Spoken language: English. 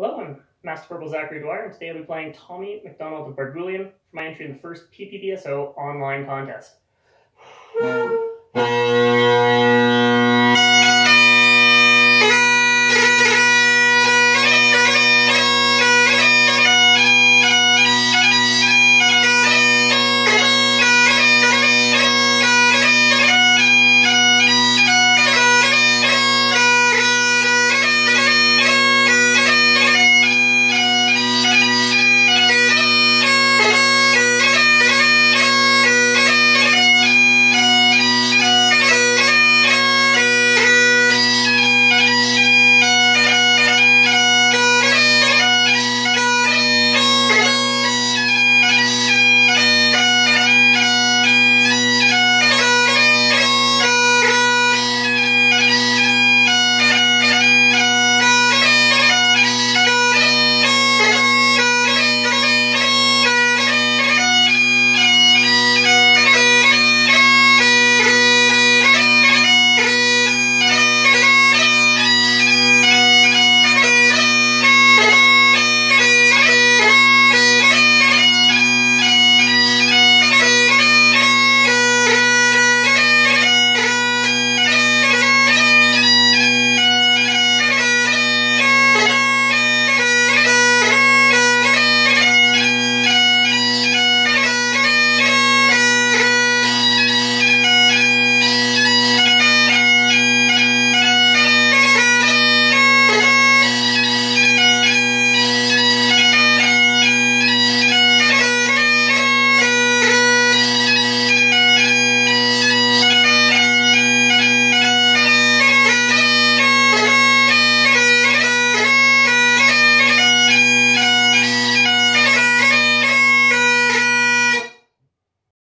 Hello, I'm Master Corporal Zachary Dwyer, and today I'll be playing Tommy MacDonald of Barguillean for my entry in the first PPBSO online contest.